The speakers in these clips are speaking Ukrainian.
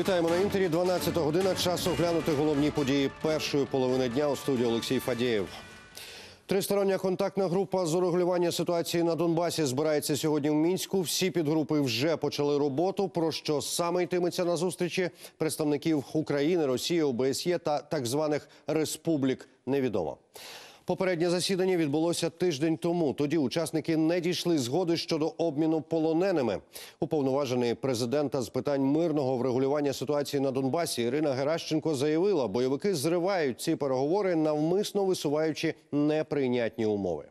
Вітаємо на інтері. 12 година. Час оглянути головні події першої половини дня у студії Олексій Фадєєв. Тристороння контактна група з урегулювання ситуації на Донбасі збирається сьогодні в мінську. Всі підгрупи вже почали роботу. Про що саме йтиметься на зустрічі представників України, Росії, ОБСЄ та так званих республік невідомо. Попереднє засідання відбулося тиждень тому. Тоді учасники не дійшли згоди щодо обміну полоненими. Уповноважений президента з питань мирного врегулювання ситуації на Донбасі Ірина Геращенко заявила, бойовики зривають ці переговори, навмисно висуваючи неприйнятні умови.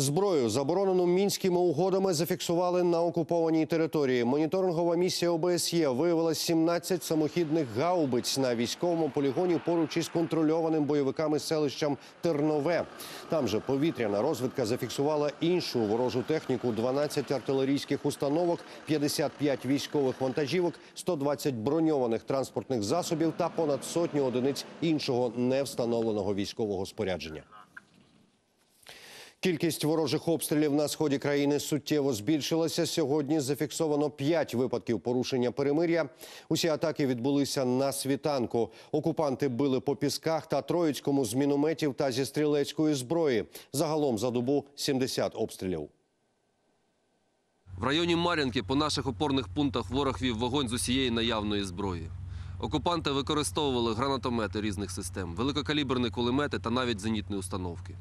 Зброю, заборонену мінськими угодами, зафіксували на окупованій території. Моніторингова місія ОБСЄ виявила 17 самохідних гаубиць на військовому полігоні поруч із контрольованим бойовиками селищем Тернове. Там же повітряна розвідка зафіксувала іншу ворожу техніку: 12 артилерійських установок, 55 військових вантажівок, 120 броньованих транспортних засобів та понад сотню одиниць іншого невстановленого військового спорядження. Кількість ворожих обстрілів на сході країни суттєво збільшилася. Сьогодні зафіксовано 5 випадків порушення перемир'я. Усі атаки відбулися на світанку. Окупанти били по пісках та Троїцькому з мінометів та зі стрілецької зброї. Загалом за добу 70 обстрілів. В районі Мар'їнки по наших опорних пунктах ворог вів вогонь з усієї наявної зброї. Окупанти використовували гранатомети різних систем, великокаліберні кулемети та навіть зенітні установки.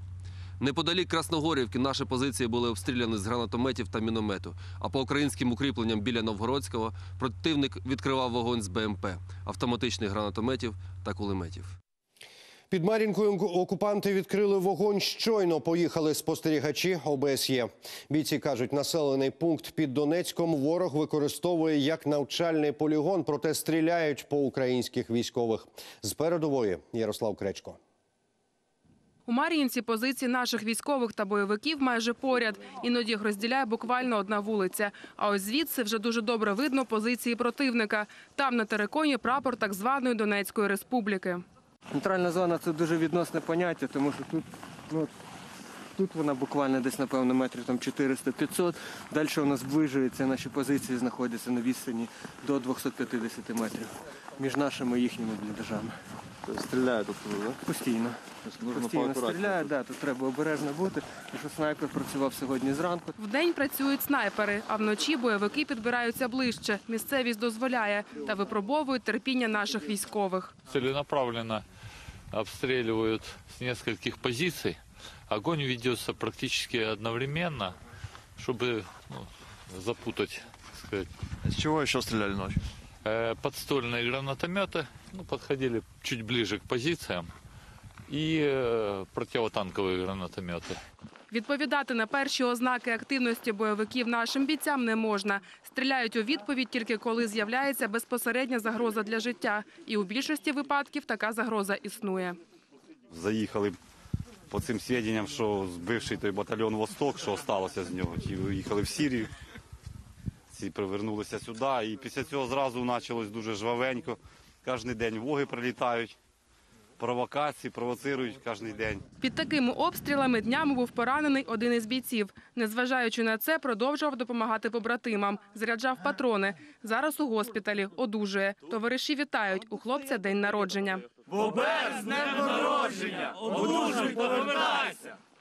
Неподалік Красногорівки наші позиції були обстріляні з гранатометів та міномету. А по українським укріпленням біля Новгородського противник відкривав вогонь з БМП, автоматичних гранатометів та кулеметів. Під Мар'їнкою окупанти відкрили вогонь. Щойно поїхали спостерігачі ОБСЄ. Бійці кажуть, населений пункт під Донецьком ворог використовує як навчальний полігон, проте стріляють по українських військових. З передової Ярослав Кречко. У Мар'їнці позиції наших військових та бойовиків майже поряд. Іноді їх розділяє буквально одна вулиця. А ось звідси вже дуже добре видно позиції противника. Там на териконі прапор так званої Донецької республіки. Нейтральна зона це дуже відносне поняття, тому що тут, ну, тут вона буквально десь, напевно, метрів там 400-500. Далі вона зближується, наші позиції знаходяться на відстані до 250 метрів між нашими і їхніми бліндажами. Стріляють тут, да? Постійно. Тобто Постійно стріляють, да, тут треба обережно бути. І що снайпер працював сьогодні зранку. Вдень працюють снайпери, а вночі бойовики підбираються ближче. Місцевість дозволяє та випробовують терпіння наших військових. целенаправленно обстреливают с нескольких позиций. Огонь ведется практически одновременно, чтобы ну, запутать, так сказать. С чего еще стреляли ночью? Э, Подстольные гранатометы ну, подходили чуть ближе к позициям и э, противотанковые гранатометы. Відповідати на перші ознаки активності бойовиків нашим бійцям не можна. Стріляють у відповідь тільки коли з'являється безпосередня загроза для життя. І у більшості випадків така загроза існує. Заїхали по цим свідченням, що збивший той батальйон Восток, що сталося з нього, ті виїхали в Сірію. Ці привернулися сюди. І після цього зразу почалось дуже жвавенько. Кожен день воги прилітають, провокації, провоцирують кожен день. Під такими обстрілами днями був поранений один із бійців. Незважаючи на це, продовжував допомагати побратимам, заряджав патрони. Зараз у госпіталі одужує. Товариші вітають у хлопця день народження.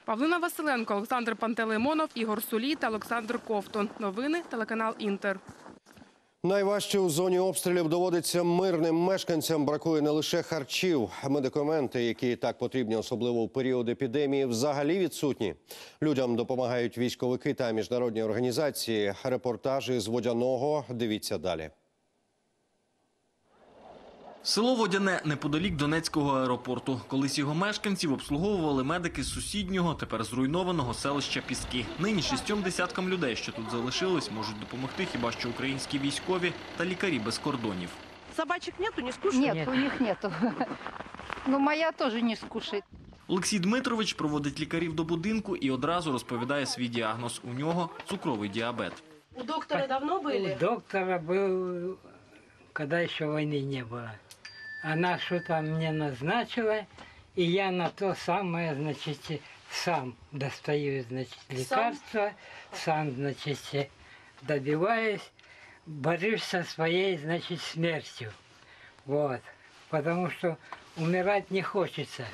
Павлина Василенко, Олександр Пантелеймонов, Ігор Сулій та Олександр Ковтун. Новини телеканал Інтер. Найважче у зоні обстрілів доводиться мирним мешканцям. Бракує не лише харчів, медикаменти, які так потрібні, особливо у період епідемії, взагалі відсутні. Людям допомагають військовики та міжнародні організації. Репортажі з водяного. Дивіться далі. Село Водяне неподалік Донецького аеропорту. Колись його мешканців обслуговували медики з сусіднього, тепер зруйнованого селища Піски. Нині шістьом десяткам людей, що тут залишились, можуть допомогти хіба що українські військові та лікарі без кордонів. Собачек нету, не скушают? Нет, у них нету. Но моя тоже не скушает. Олексій Дмитрович проводить лікарів до будинку і одразу розповідає свій діагноз. У нього цукровий діабет. У доктора давно были? У доктора был, когда еще войны не было. Она что-то мне назначила, и я на то самое, значит, сам достаю, значит, лекарства, сам, значит, добиваюсь. борюсь со своей, значит, смертью. Вот. Потому что умирать не хочется.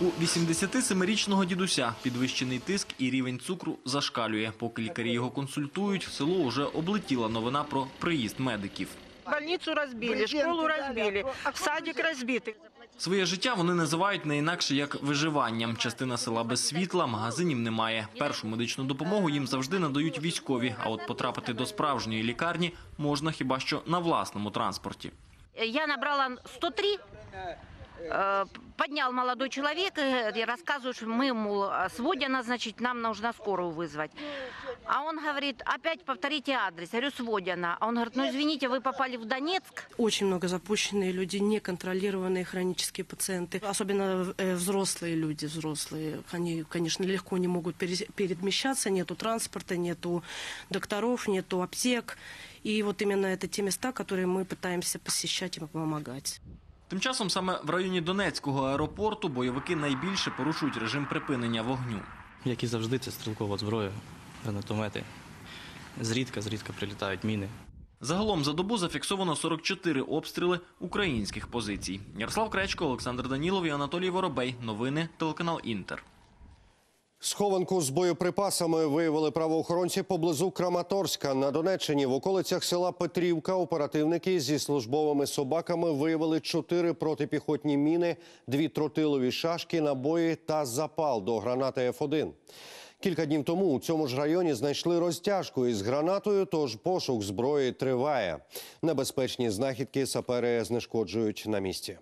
У 87-річного дідуся підвищений тиск і рівень цукру зашкалює. Поки лікарі його консультують, село вже облетіла новина про приїзд медиків. Больницу разбили, школу разбили, садик разбитый. Своє життя вони називають не інакше як виживанням. Частина села без світла, магазинів немає. Першу медичну допомогу їм завжди надають військові. А от потрапити до справжньої лікарні можна хіба що на власному транспорті. Я набрала 103, э, поднял молодой человек э, и рассказываю, что мы, мол, с Водина, значит, нам нужно скорую вызвать. А он говорит, опять повторите адрес. Я говорю, с Водина. А он говорит, ну извините, вы попали в Донецк. Очень много запущенные люди, неконтролированные хронические пациенты, особенно э, взрослые люди, взрослые. Они, конечно, легко не могут пере- перемещаться, нету транспорта, нету докторов, нету аптек. И вот именно это те места, которые мы пытаемся посещать и помогать. Тим часом саме в районі Донецького аеропорту бойовики найбільше порушують режим припинення вогню. Як і завжди, це стрілкова зброя, гранатомети. Зрідка, зрідка прилітають міни. Загалом за добу зафіксовано 44 обстріли українських позицій. Ярослав Кречко, Олександр Данілов і Анатолій Воробей. Новини телеканал Інтер. Схованку з боєприпасами виявили правоохоронці поблизу Краматорська на Донеччині. В околицях села Петрівка оперативники зі службовими собаками виявили чотири протипіхотні міни, дві тротилові шашки, набої та запал до гранати Ф1. Кілька днів тому у цьому ж районі знайшли розтяжку із гранатою, тож пошук зброї триває. Небезпечні знахідки сапери знешкоджують на місці.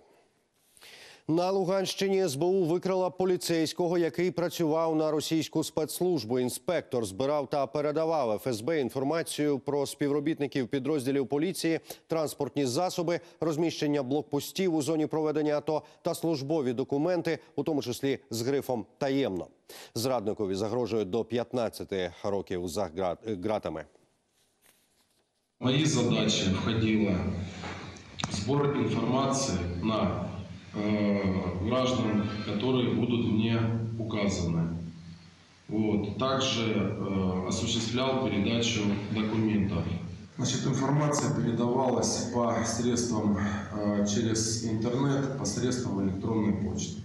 На Луганщині СБУ викрила поліцейського, який працював на російську спецслужбу. Інспектор збирав та передавав ФСБ інформацію про співробітників підрозділів поліції, транспортні засоби, розміщення блокпостів у зоні проведення АТО та службові документи, у тому числі з грифом таємно. Зрадникові загрожує до 15 років за ґратами. мои задачи входило сбор информации на граждан, которые будут мне указаны. Вот. Также э, осуществлял передачу документов. Значит, информация передавалась по средствам э, через интернет, посредством электронной почты.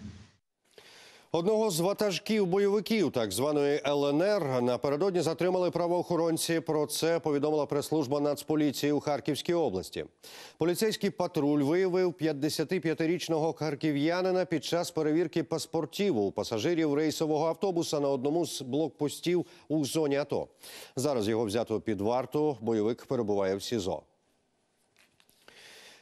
Одного з ватажків бойовиків так званої ЛНР напередодні затримали правоохоронці. Про це повідомила прес-служба Нацполіції у Харківській області. Поліцейський патруль виявив 55-річного харків'янина під час перевірки паспортів у пасажирів рейсового автобуса на одному з блокпостів у зоні АТО. Зараз його взято під варту. Бойовик перебуває в СІЗО.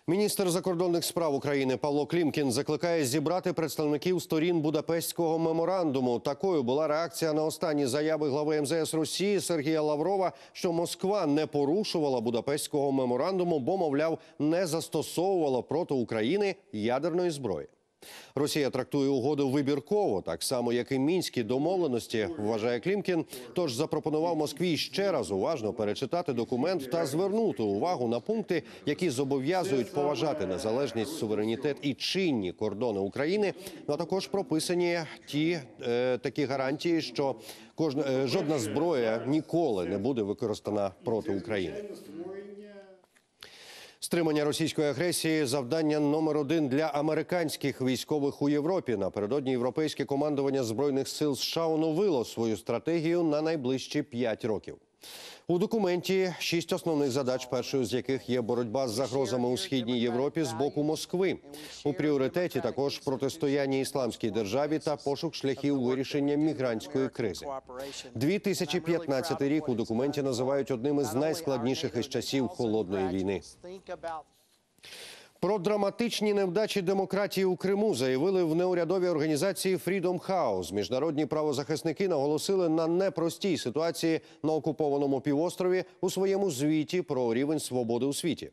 Міністр закордонних справ України Павло Клімкін закликає зібрати представників сторін Будапештського меморандуму. Такою була реакція на останні заяви глави МЗС Росії Сергія Лаврова, що Москва не порушувала Будапештського меморандуму, бо, мовляв, не застосовувала проти України ядерної зброї. Росія трактує угоду вибірково, так само як і мінські домовленості, вважає Клімкін. Тож запропонував Москві ще раз уважно перечитати документ та звернути увагу на пункти, які зобов'язують поважати незалежність, суверенітет і чинні кордони України. Ну, а також прописані ті е, такі гарантії, що кожна е, жодна зброя ніколи не буде використана проти України. Стримання російської агресії завдання номер один для американських військових у Європі. Напередодні європейське командування збройних сил США оновило свою стратегію на найближчі п'ять років. У документі шість основних задач, першою з яких є боротьба з загрозами у східній Європі з боку Москви. У пріоритеті також протистояння ісламській державі та пошук шляхів вирішення мігрантської кризи. 2015 рік у документі називають одним із найскладніших із часів холодної війни. Про драматичні невдачі демократії у Криму заявили в неурядовій організації Freedom House. Міжнародні правозахисники наголосили на непростій ситуації на окупованому півострові у своєму звіті про рівень свободи у світі.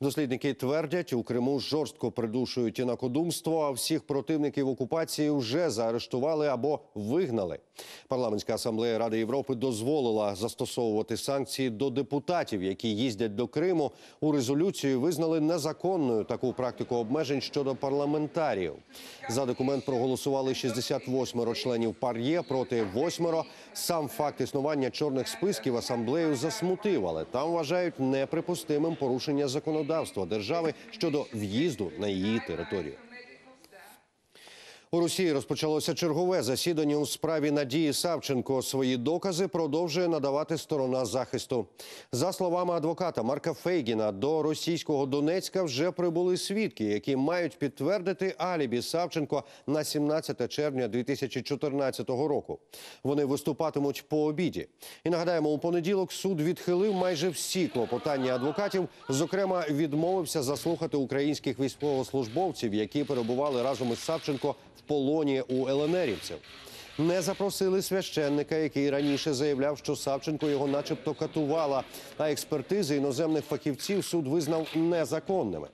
Дослідники твердять, у Криму жорстко придушують інакодумство, а всіх противників окупації вже заарештували або вигнали. Парламентська асамблея Ради Європи дозволила застосовувати санкції до депутатів, які їздять до Криму. У резолюції визнали незаконною таку практику обмежень щодо парламентарів. За документ проголосували 68 членів пар'є проти 8. Сам факт існування чорних списків асамблею засмутив, але там вважають неприпустимим порушення законодавства держави щодо в'їзду на її територію. У Росії розпочалося чергове засідання у справі Надії Савченко. Свої докази продовжує надавати сторона захисту. За словами адвоката Марка Фейгіна, до російського Донецька вже прибули свідки, які мають підтвердити алібі Савченко на 17 червня 2014 року. Вони виступатимуть по обіді. І нагадаємо, у понеділок суд відхилив майже всі клопотання адвокатів. Зокрема, відмовився заслухати українських військовослужбовців, які перебували разом із Савченко полоні у ЛНРівців. Не запросили священника, який раніше заявляв, що Савченко його, начебто, катувала. А експертизи іноземних фахівців суд визнав незаконними.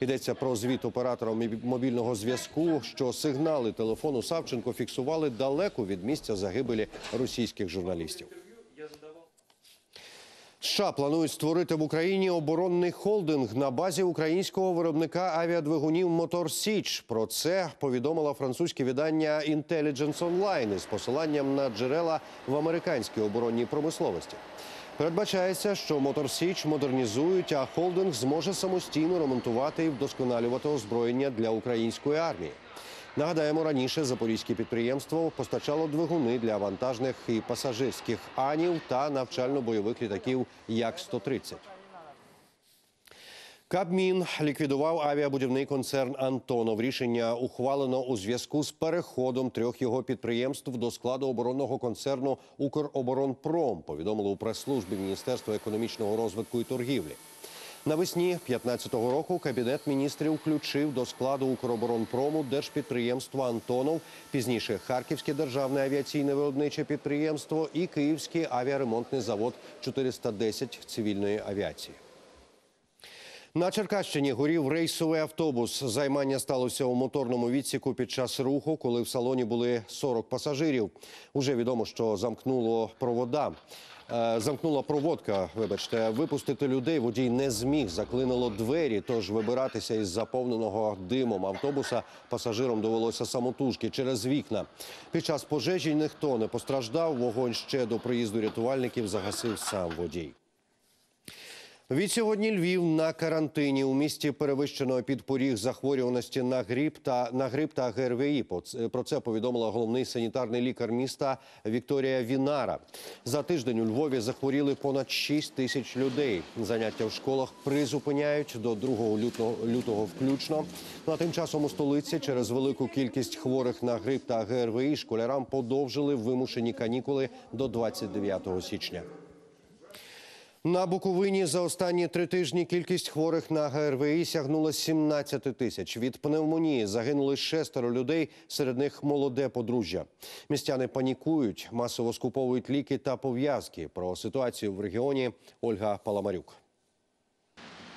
Йдеться про звіт оператора мобільного зв'язку, що сигнали телефону Савченко фіксували далеко від місця загибелі російських журналістів. США планують створити в Україні оборонний холдинг на базі українського виробника авіадвигунів Мотор Січ. Про це повідомило французьке видання Intelligence Online із посиланням на джерела в американській оборонній промисловості. Передбачається, що Мотор Січ модернізують, а холдинг зможе самостійно ремонтувати і вдосконалювати озброєння для української армії. Нагадаємо, раніше запорізьке підприємство постачало двигуни для вантажних і пасажирських анів та навчально-бойових літаків Як-130. Кабмін ліквідував авіабудівний концерн Антонов. Рішення ухвалено у зв'язку з переходом трьох його підприємств до складу оборонного концерну Укроборонпром. Повідомили у прес-службі Міністерства економічного розвитку і торгівлі. Навесні 2015 року кабінет міністрів включив до складу Укроборонпрому держпідприємство Антонов, пізніше Харківське державне авіаційне виробниче підприємство і Київський авіаремонтний завод 410 цивільної авіації. На Черкащині горів рейсовий автобус. Займання сталося у моторному відсіку під час руху, коли в салоні були 40 пасажирів. Уже відомо, що замкнуло провода. Е, Замкнула проводка. Вибачте, випустити людей водій не зміг. Заклинило двері. Тож вибиратися із заповненого димом автобуса пасажирам довелося самотужки через вікна. Під час пожежі ніхто не постраждав. Вогонь ще до приїзду рятувальників загасив сам водій. Відсьогодні Львів на карантині у місті перевищено підпоріг захворюваності на грип та на грип та ГРВІ. Про це повідомила головний санітарний лікар міста Вікторія Вінара. За тиждень у Львові захворіли понад 6 тисяч людей. Заняття в школах призупиняють до 2 лютого, лютого включно. Ну а тим часом у столиці через велику кількість хворих на грип та ГРВІ школярам подовжили вимушені канікули до 29 січня. На Буковині за останні три тижні кількість хворих на ГРВІ сягнула 17 тисяч. Від пневмонії загинули шестеро людей, серед них молоде подружжя. Містяни панікують, масово скуповують ліки та пов'язки. Про ситуацію в регіоні Ольга Паламарюк.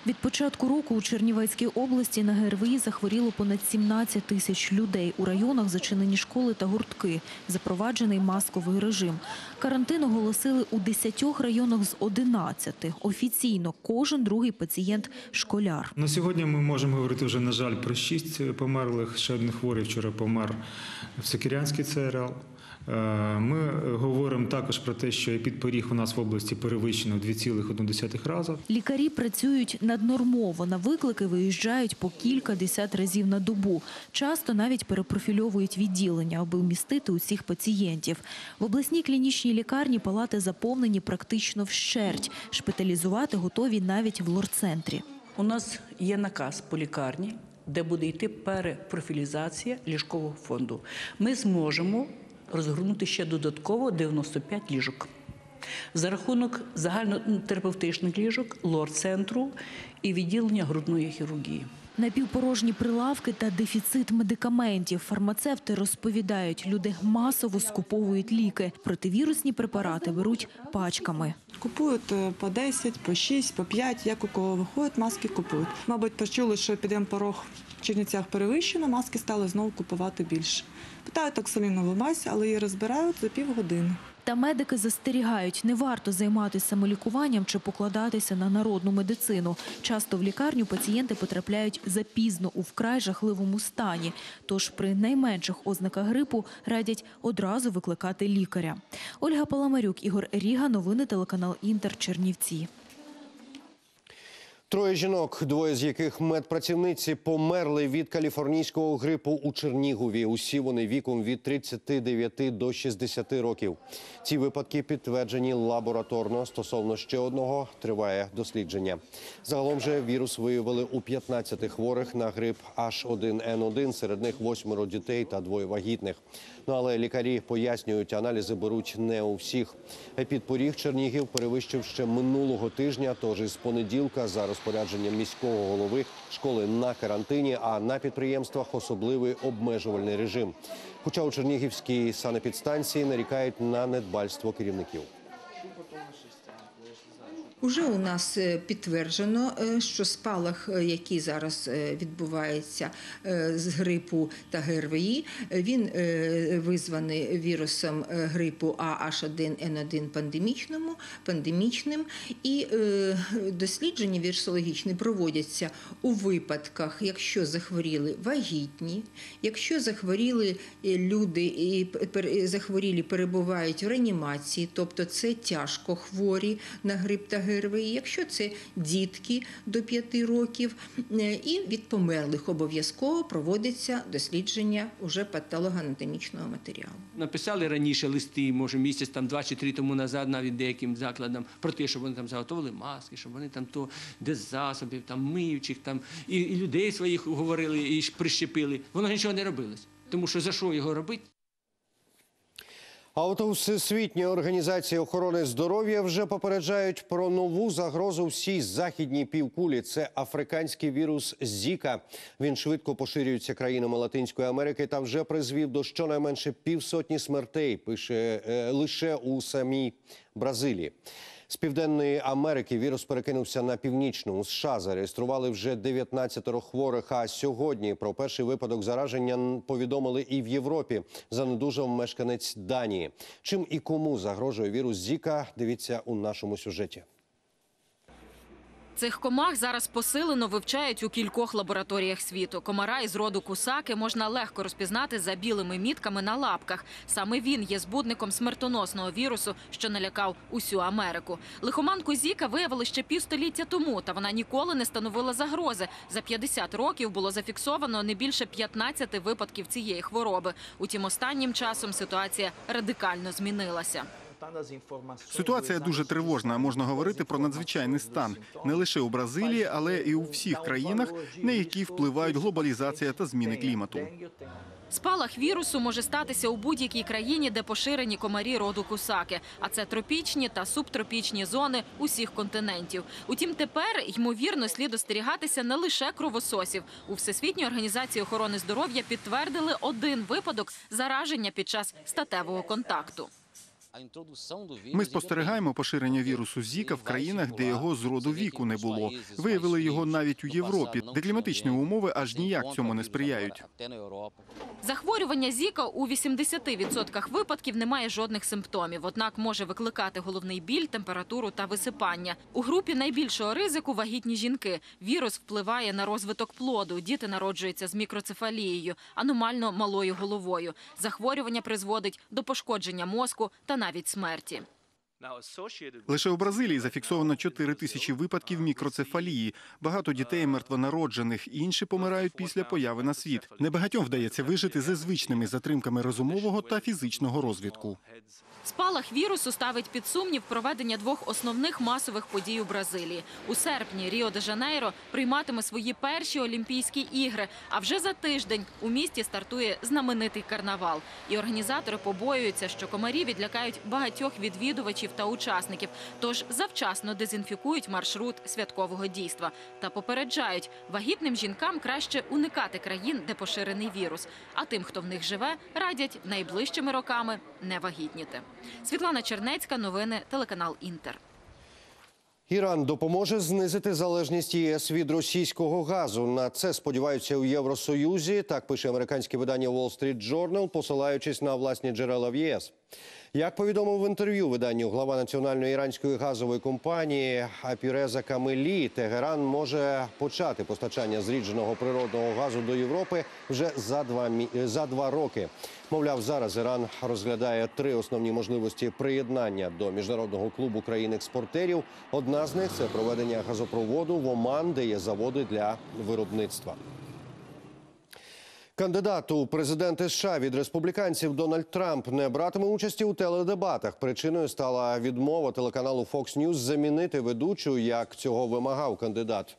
Від початку року у Чернівецькій області на ГРВІ захворіло понад 17 тисяч людей. У районах зачинені школи та гуртки. Запроваджений масковий режим. Карантин оголосили у 10 районах з 11. Офіційно кожен другий пацієнт – школяр. На сьогодні ми можемо говорити вже, на жаль, про шість померлих. Ще один хворий вчора помер в Сокирянській ЦРЛ. Е, Ми говоримо також про те, що підпоріг у нас в області перевищено в 2,1 рази. Лікарі працюють наднормово. На виклики виїжджають по кілька десят разів на добу. Часто навіть перепрофільовують відділення, аби вмістити усіх пацієнтів. В обласній клінічній лікарні палати заповнені практично вщерть. Шпиталізувати готові навіть в лор-центрі. У нас є наказ по лікарні, де буде йти перепрофілізація ліжкового фонду. Ми зможемо розгорнути ще додатково 95 ліжок. За рахунок загальнотерапевтичних ліжок, лор-центру і відділення грудної хірургії. Напівпорожні прилавки та дефіцит медикаментів. Фармацевти розповідають, люди масово скуповують ліки. Противірусні препарати беруть пачками. Купують е, по 10, по 6, по 5, як у кого виходить, маски купують. Мабуть, почули, що епідемпорог в Чернівцях перевищено, маски стали знову купувати більше. Питають оксалінову мазь, але її розбирають за півгодини. Та медики застерігають, не варто займатися самолікуванням чи покладатися на народну медицину. Часто в лікарню пацієнти потрапляють запізно у вкрай жахливому стані. Тож при найменших ознаках грипу радять одразу викликати лікаря. Ольга Паламарюк, Ігор Ріга, новини телеканал Інтер Чернівці. Троє жінок, двоє з яких медпрацівниці померли від каліфорнійського грипу у Чернігові. Усі вони віком від 39 до 60 років. Ці випадки підтверджені лабораторно. Стосовно ще одного триває дослідження. Загалом же вірус виявили у 15 хворих на грип H1N1, серед них восьмеро дітей та двоє вагітних. Ну але лікарі пояснюють, аналізи беруть не у всіх. Епідпоріг Чернігів перевищив ще минулого тижня. Тож із понеділка за розпорядженням міського голови школи на карантині, а на підприємствах особливий обмежувальний режим. Хоча у Чернігівській санепідстанції нарікають на недбальство керівників. Уже у нас е, підтверджено, е, що спалах, е, який зараз відбувається з грипу та ГРВІ, він визваний вірусом грипу AH1N1 пандемічному, пандемічним. І дослідження вірусологічні проводяться у випадках, якщо захворіли вагітні, якщо захворіли люди і захворілі перебувають в реанімації, тобто це тяжко хворі на грип та ГРВІ, якщо це дітки до 5 років, е, і від померлих обов'язково проводиться дослідження уже патологоанатомічного матеріалу. Написали раніше листи, може місяць там два чи три тому назад, навіть деяким закладам, про те, щоб вони там заготовили маски, щоб вони там то без засобів, там миючих, там і людей своїх говорили і прищепили. Воно нічого не робилось. Тому що за що його робити? А от у всесвітній організації охорони здоров'я вже попереджають про нову загрозу всій західній півкулі. Це африканський вірус Зіка. Він швидко поширюється країнами Латинської Америки та вже призвів до щонайменше півсотні смертей. Пише е, лише у самій Бразилії. З південної Америки вірус перекинувся на північну. У США зареєстрували вже 19 хворих. А сьогодні про перший випадок зараження повідомили і в Європі. Занедужав мешканець Данії. Чим і кому загрожує вірус Зіка? Дивіться у нашому сюжеті. Цих комах зараз посилено вивчають у кількох лабораторіях світу. Комара із роду кусаки можна легко розпізнати за білими мітками на лапках. Саме він є збудником смертоносного вірусу, що налякав усю Америку. Лихоманку Зіка виявили ще півстоліття тому, та вона ніколи не становила загрози. За 50 років було зафіксовано не більше 15 випадків цієї хвороби. Утім, останнім часом ситуація радикально змінилася. Ситуація дуже тривожна. Можна говорити про надзвичайний стан не лише у Бразилії, але і у всіх країнах, на які впливають глобалізація та зміни клімату. Спалах вірусу може статися у будь-якій країні, де поширені комарі роду кусаки. А це тропічні та субтропічні зони усіх континентів. Утім, тепер ймовірно слід остерігатися не лише кровососів. У Всесвітній організації охорони здоров'я підтвердили один випадок зараження під час статевого контакту. Ми спостерігаємо поширення вірусу Зіка в країнах, де його з роду віку не було. Виявили його навіть у Європі, де кліматичні умови аж ніяк цьому не сприяють. Захворювання Зіка у 80% випадків не має жодних симптомів, однак може викликати головний біль, температуру та висипання. У групі найбільшого ризику вагітні жінки. Вірус впливає на розвиток плоду. Діти народжуються з мікроцефалією, аномально малою головою. Захворювання призводить до пошкодження мозку та навіть смерті. Лише у Бразилії зафіксовано 4 тисячі випадків мікроцефалії. Багато дітей мертвонароджених, інші помирають після появи на світ. Небагатьом вдається вижити зі звичними затримками розумового та фізичного розвитку. Спалах вірусу ставить під сумнів проведення двох основних масових подій у Бразилії. У серпні Ріо-де-Жанейро прийматиме свої перші Олімпійські ігри. А вже за тиждень у місті стартує знаменитий карнавал. І організатори побоюються, що комарі відлякають багатьох відвідувачів та учасників. Тож завчасно дезінфікують маршрут святкового дійства та попереджають, вагітним жінкам краще уникати країн, де поширений вірус. А тим, хто в них живе, радять найближчими роками не вагітніти. Світлана Чернецька, новини, телеканал Інтер. Іран допоможе знизити залежність ЄС від російського газу. На це сподіваються у Євросоюзі. Так пише американське видання Wall Street Journal, посилаючись на власні джерела в ЄС. Як повідомив в інтерв'ю виданню глава національної іранської газової компанії Апіреза Камелі, Тегеран може почати постачання зрідженого природного газу до Європи вже за два за два роки. Мовляв, зараз Іран розглядає три основні можливості приєднання до міжнародного клубу країн-експортерів. Одна з них це проведення газопроводу в Оман, де є заводи для виробництва. Кандидат у президенти США від республіканців Дональд Трамп не братиме участі у теледебатах. Причиною стала відмова телеканалу Fox News замінити ведучу, як цього вимагав кандидат.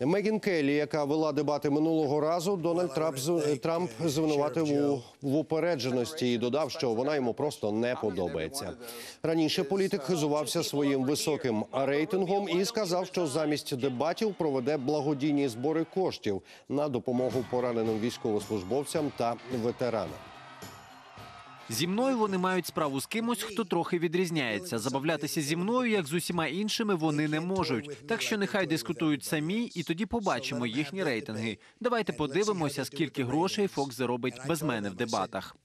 Мегін Келлі, яка вела дебати минулого разу, Дональд Трамп, Трамп звинуватив у в упередженості і додав, що вона йому просто не подобається. Раніше політик хизувався своїм високим рейтингом і сказав, що замість дебатів проведе благодійні збори коштів на допомогу пораненим військовослужбовцям та ветеранам. Зі мною вони мають справу з кимось, хто трохи відрізняється. Забавлятися зі мною, як з усіма іншими, вони не можуть. Так що нехай дискутують самі, і тоді побачимо їхні рейтинги. Давайте подивимося, скільки грошей Фокс заробить без мене в дебатах.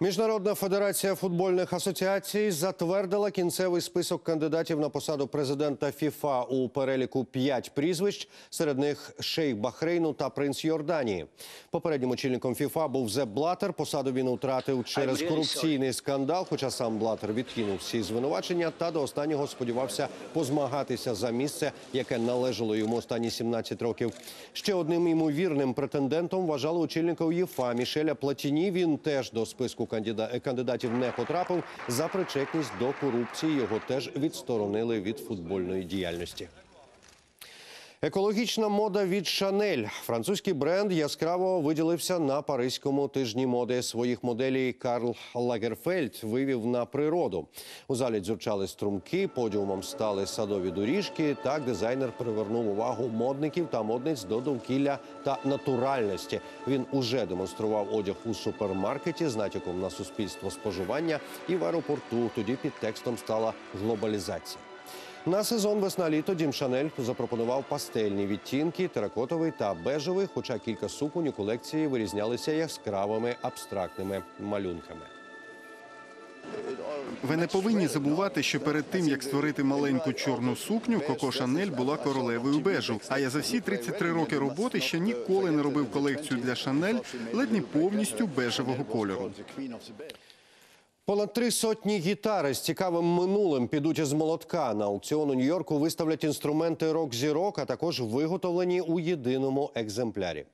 Міжнародна федерація футбольних асоціацій затвердила кінцевий список кандидатів на посаду президента ФІФА у переліку п'ять прізвищ. Серед них шейх Бахрейну та принц Йорданії. Попереднім очільником ФІФА був Зеп Блатер. Посаду він втратив через корупційний скандал. Хоча сам Блатер відкинув всі звинувачення та до останнього сподівався позмагатися за місце, яке належало йому останні 17 років. Ще одним ймовірним претендентом вважали очільника УЄФА Мішеля Платіні. Він теж до списку кандида- кандидатів не потрапив за причетність до корупції. Його теж відсторонили від футбольної діяльності. Екологічна мода від Шанель. Французький бренд яскраво виділився на паризькому тижні моди. Своїх моделей Карл Лагерфельд вивів на природу. У залі дзюрчали струмки, подіумом стали садові доріжки. Так дизайнер привернув увагу модників та модниць до довкілля та натуральності. Він уже демонстрував одяг у супермаркеті з натяком на суспільство споживання і в аеропорту. Тоді під текстом стала глобалізація. На сезон весна-літо Дім Шанель запропонував пастельні відтінки, теракотовий та бежевий, хоча кілька суконь у колекції вирізнялися яскравими абстрактними малюнками. Ви не повинні забувати, що перед тим як створити маленьку чорну сукню, Коко Шанель була королевою бежу. А я за всі 33 роки роботи ще ніколи не робив колекцію для Шанель ледь не повністю бежевого кольору. Понад три сотні гітари з цікавим минулим підуть із молотка. На аукціон у Нью-Йорку виставлять інструменти рок-зірок, а також виготовлені у єдиному екземплярі.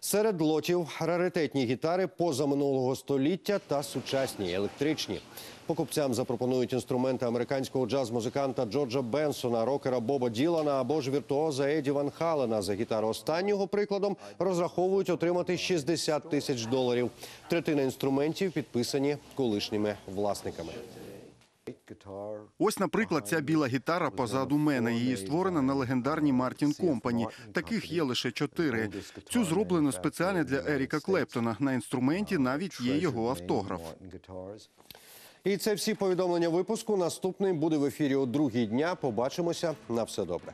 Серед лотів раритетні гітари позаминулого століття та сучасні електричні. Покупцям запропонують інструменти американського джаз-музиканта Джорджа Бенсона, рокера Боба Ділана або ж віртуоза Еді Ван Халена. За гітару останнього прикладом розраховують отримати 60 тисяч доларів. Третина інструментів підписані колишніми власниками. Ось, наприклад, ця біла гітара позаду мене. Її створена на легендарній Мартін Компані. Таких є лише чотири. Цю зроблено спеціально для Еріка Клептона. На інструменті навіть є його автограф. І це всі повідомлення випуску. Наступний буде в ефірі о другій дня. Побачимося на все добре.